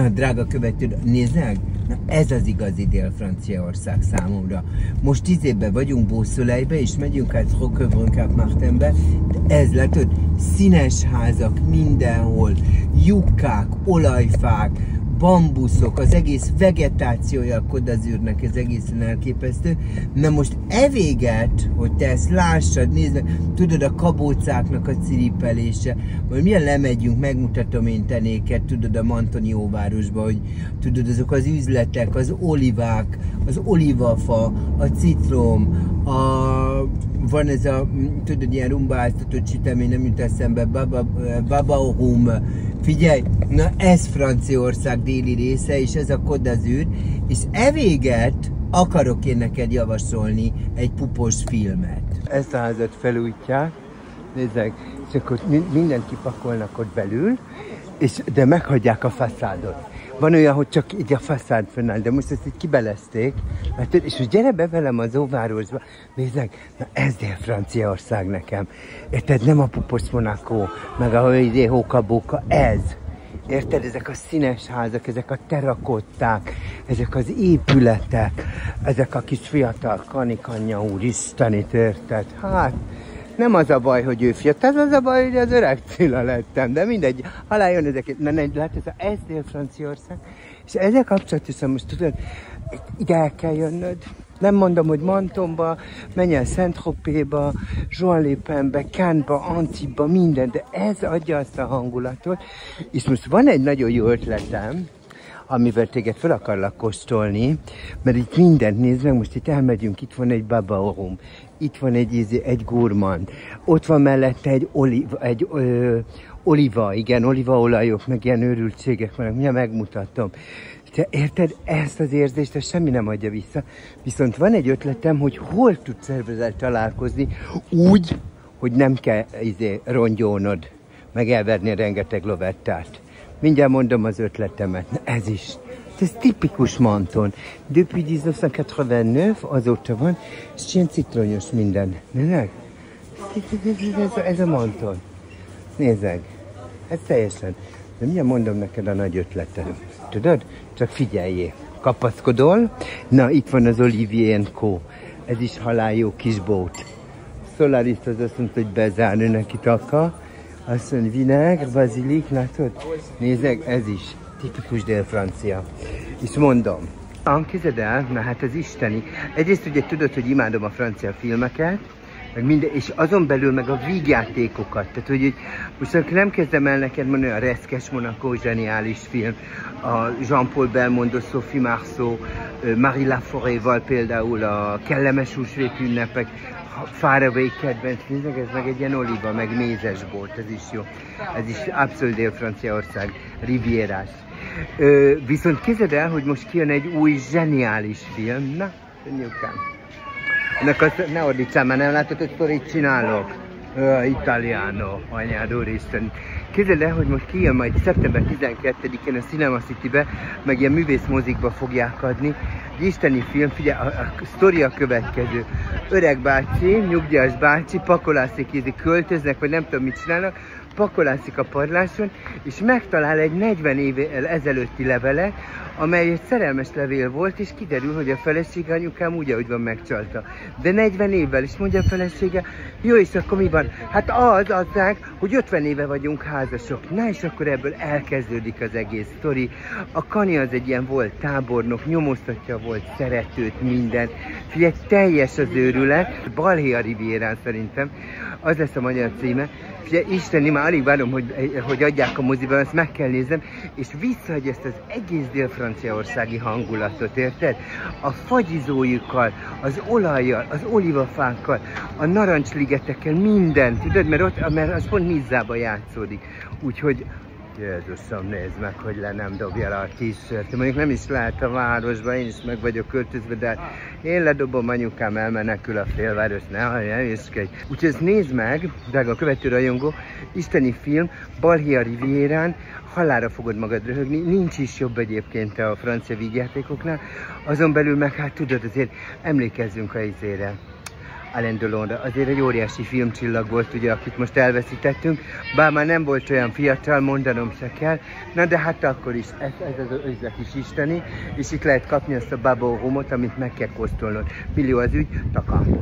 Na, drága követő, nézd! Na, ez az igazi Dél-Franciaország számomra. Most tíz évben vagyunk Bószolejbe, és megyünk át Roquebrun Martinbe, de ez lett, színes házak mindenhol, lyukák, olajfák, bambuszok, az egész vegetációja a Kodazűrnek, ez egészen elképesztő. Na most evéget, hogy te ezt lássad, nézd meg, tudod a kabócáknak a ciripelése, vagy milyen lemegyünk, megmutatom én tenéket, tudod a Mantonió városba, hogy tudod azok az üzletek, az olivák, az olivafa, a citrom, a van ez a, tudod, ilyen rumbáztató csütemény, nem jut eszembe, baba, baba rum. Figyelj, na ez Franciaország déli része, és ez a d'Azur, és evéget akarok én neked javasolni egy pupos filmet. Ezt a házat felújítják, nézzek, és akkor mindent kipakolnak ott belül, és, de meghagyják a faszádot. Van olyan, hogy csak így a faszád fönnáll, de most ezt így kibelezték, mert, és hogy gyere be velem az óvárosba, nézzek, na ez Dél-Franciaország nekem. Érted, nem a Pupos Monaco, meg a idé hókabóka, ez. Érted, ezek a színes házak, ezek a terakották, ezek az épületek, ezek a kis fiatal kanikanya, úristenit, érted? Hát, nem az a baj, hogy ő fiatal, az a baj, hogy az öreg Cilla lettem, de mindegy, alá jön ezeket, na ne, lát, ez, Dél-Franciaország, és ezzel kapcsolatosan most tudod, ide el kell jönnöd, nem mondom, hogy Mantonba, menj el Saint-Tropéba, Joalépenbe, Cannes-ba, Antibba, minden, de ez adja azt a hangulatot. És most van egy nagyon jó ötletem, amivel téged fel akarlak kóstolni, mert itt mindent nézd meg, most itt elmegyünk, itt van egy babaorum, itt van egy, izé, egy gurmand, ott van mellette egy, oliv, egy ö, oliva, igen, olívaolajok, meg ilyen őrültségek vannak, mindjárt megmutatom. Te érted, ezt az érzést ezt semmi nem adja vissza. Viszont van egy ötletem, hogy hol tudsz ezzel találkozni úgy, hogy nem kell izé, rongyónod, meg elverni rengeteg lovettát. Mindjárt mondom az ötletemet. Na, ez is. Ez tipikus Manton. Depuis 1989 azóta van, és ilyen citronyos minden. Nézd ez, ez a Manton. Nézzek. Ez teljesen. De milyen mondom neked a nagy ötletem? Tudod? Csak figyeljé. Kapaszkodol. Na, itt van az Olivier Co. Ez is haláljó kis bót. Solaris az azt mondta, hogy bezárni neki taka. Azt mondja, vinegr, bazilik, látod? Nézzek, ez is tipikus dél-francia. És mondom, képzeld el, na hát ez isteni. Egyrészt ugye tudod, hogy imádom a francia filmeket, meg minden, és azon belül meg a vígjátékokat. Tehát, hogy, hogy most nem kezdem el neked mondani, a Reszkes Monaco, zseniális film, a Jean-Paul Belmondo, Sophie Marceau, Marie Laforêt-val például a Kellemes húsvét ünnepek, Faraway kedvenc, nézzük, ez meg egy ilyen oliva, meg mézes bolt, ez is jó. Ez is abszolút Dél-Franciaország, Rivierás. Ö, viszont képzeld el, hogy most kijön egy új zseniális film. Na, nyugkám. Ennek azt ne ordítsál, mert nem látod, hogy sztorit csinálok. Ö, italiano, anyád úristen. Képzeld el, hogy most kijön majd szeptember 12-én a Cinema City-be, meg ilyen művészmozikba fogják adni. Egy isteni film, figyelj, a, a sztori következő. Öreg bácsi, nyugdíjas bácsi, pakolászik, költöznek, vagy nem tudom mit csinálnak, pakolászik a padláson, és megtalál egy 40 évvel ezelőtti levelet, amely egy szerelmes levél volt, és kiderül, hogy a felesége anyukám úgy, ahogy van megcsalta. De 40 évvel is mondja a felesége, jó, és akkor mi van? Hát az, azzák, hogy 50 éve vagyunk házasok. Na, és akkor ebből elkezdődik az egész sztori. A Kani az egy ilyen volt tábornok, nyomoztatja volt szeretőt, mindent. Figyelj, teljes az őrület, Balhé a Rivierán szerintem, az lesz a magyar címe. Figyelj, Isteni, már alig várom, hogy, hogy adják a moziban, ezt meg kell néznem, és visszaadja ezt az egész dél-franciaországi hangulatot, érted? A fagyizójukkal, az olajjal, az olivafákkal, a narancsligetekkel, minden, tudod, mert, ott, mert az pont Nizzába játszódik. Úgyhogy Jézusom, nézd meg, hogy le nem dobja le a t-shirt. Mondjuk nem is lehet a városba, én is meg vagyok költözve, de én ledobom anyukám, elmenekül a félváros, ne hallj, iszkedj. Úgyhogy ezt nézd meg, drága követő rajongó, isteni film, Balhia Rivierán, halára fogod magad röhögni, nincs is jobb egyébként a francia vígjátékoknál, azon belül meg hát tudod, azért emlékezzünk a izére Alain Delonra. Azért egy óriási filmcsillag volt, ugye, akit most elveszítettünk, bár már nem volt olyan fiatal, mondanom se kell. Na de hát akkor is, ez, ez az özlek is isteni, és itt lehet kapni azt a bubble rumot, amit meg kell kóstolnod. Millió az ügy, taka.